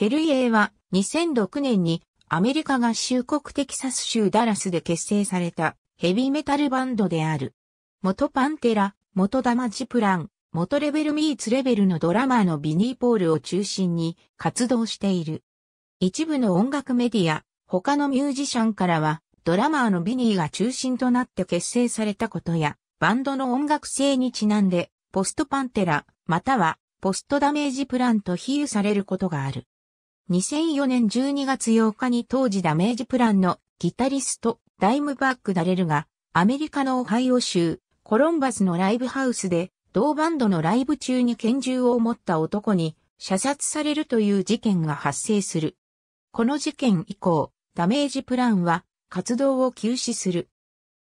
ヘルイエーは2006年にアメリカ合衆国テキサス州ダラスで結成されたヘビーメタルバンドである。元パンテラ、元ダマジプラン、元レベルミーツレベルのドラマーのビニーポールを中心に活動している。一部の音楽メディア、他のミュージシャンからは、ドラマーのビニーが中心となって結成されたことや、バンドの音楽性にちなんで、ポストパンテラ、または、ポストダメージプランと比喩されることがある。2004年12月8日に当時ダメージプランのギタリスト、ダイムバック・ダレルが、アメリカのオハイオ州、コロンバスのライブハウスで、同バンドのライブ中に拳銃を持った男に射殺されるという事件が発生する。この事件以降、ダメージプランは活動を休止する。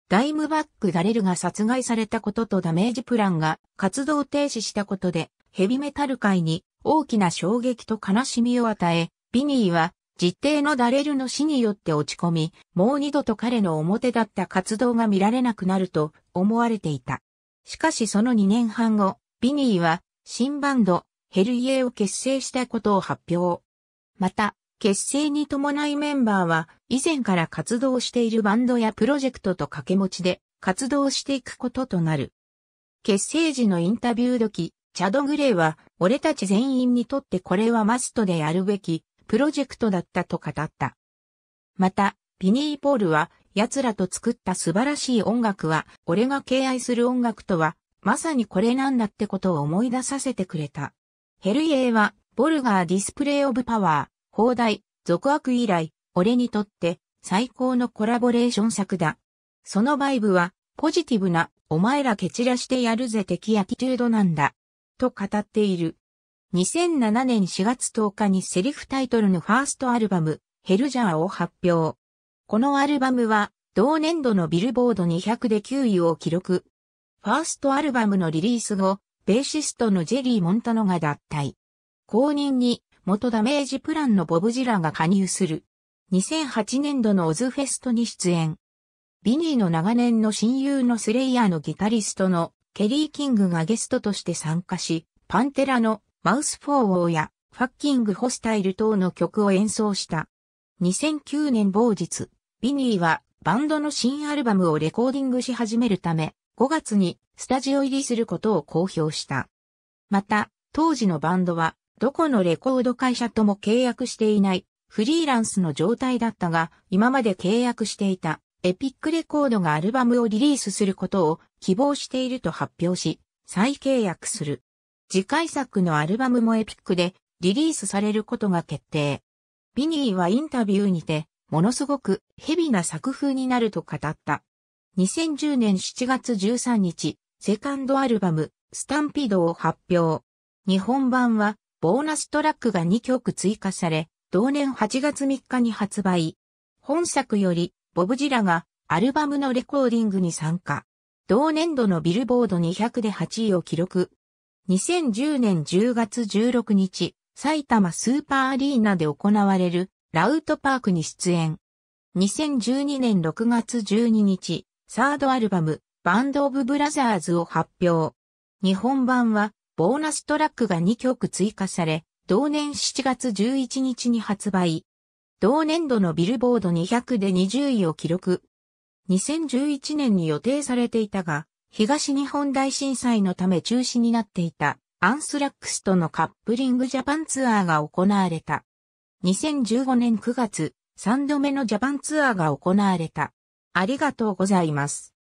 ダイムバック・ダレルが殺害されたこととダメージプランが活動停止したことでヘビメタル界に大きな衝撃と悲しみを与え、ビニーは実定のダレルの死によって落ち込み、もう二度と彼の表だった活動が見られなくなると思われていた。しかしその2年半後、ビニーは新バンドヘルイエを結成したことを発表。また、結成に伴いメンバーは以前から活動しているバンドやプロジェクトと掛け持ちで活動していくこととなる。結成時のインタビュー時、チャド・グレイは、俺たち全員にとってこれはマストでやるべきプロジェクトだったと語った。また、ビニー・ポールは、奴らと作った素晴らしい音楽は、俺が敬愛する音楽とは、まさにこれなんだってことを思い出させてくれた。ヘルイエーは、ボルガーディスプレイオブパワー、放題、続悪以来、俺にとって最高のコラボレーション作だ。そのバイブは、ポジティブな、お前ら蹴散らしてやるぜ的アティチュードなんだ。と語っている。2007年4月10日にセリフタイトルのファーストアルバム、ヘルジャーを発表。このアルバムは、同年度のビルボード200で9位を記録。ファーストアルバムのリリース後、ベーシストのジェリー・モンタノが脱退。後任に元ダメージプランのボブ・ジラが加入する。2008年度のオズフェストに出演。ビニーの長年の親友のスレイヤーのギタリストのケリー・キングがゲストとして参加し、パンテラのマウス・フォー・ウォーや Fucking Hostile 等の曲を演奏した。2009年某日、ビニーはバンドの新アルバムをレコーディングし始めるため、5月にスタジオ入りすることを公表した。また、当時のバンドはどこのレコード会社とも契約していないフリーランスの状態だったが、今まで契約していたエピックレコードがアルバムをリリースすることを希望していると発表し、再契約する。次回作のアルバムもエピックでリリースされることが決定。ビニーはインタビューにて、ものすごくヘビな作風になると語った。2010年7月13日、セカンドアルバム、スタンピードを発表。日本版はボーナストラックが2曲追加され、同年8月3日に発売。本作より、ボブジラがアルバムのレコーディングに参加。同年度のビルボード200で8位を記録。2010年10月16日、埼玉スーパーアリーナで行われるラウトパークに出演。2012年6月12日、サードアルバム、バンドオブブラザーズを発表。日本版はボーナストラックが2曲追加され、同年7月11日に発売。同年度のビルボード200で20位を記録。2011年に予定されていたが、東日本大震災のため中止になっていたアンスラックスとのカップリングジャパンツアーが行われた。2015年9月、3度目のジャパンツアーが行われた。ありがとうございます。